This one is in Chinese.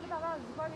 你把那个一块